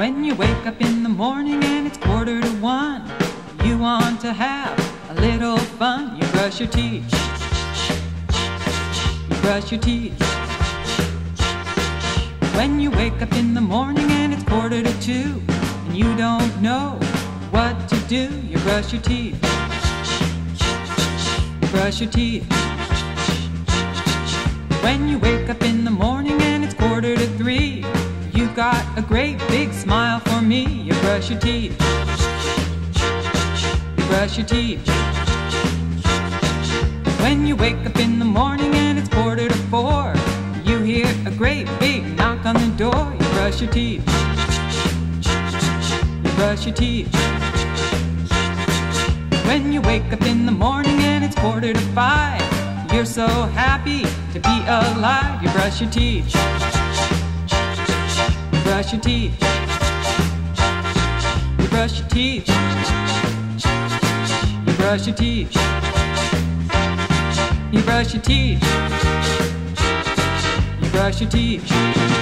When you wake up in the morning and it's quarter to one, you want to have a little fun. You brush your teeth. You brush your teeth. When you wake up in the morning and it's quarter to two, and you don't know what to do, you brush your teeth. You brush your teeth. When you wake up in the morning a great big smile for me. You brush your teeth. You brush your teeth. When you wake up in the morning and it's quarter to four, you hear a great big knock on the door. You brush your teeth. You brush your teeth. When you wake up in the morning and it's quarter to five, you're so happy to be alive. You brush your teeth. You brush your teeth. You brush your teeth. You brush your teeth. You brush your teeth. You brush your teeth.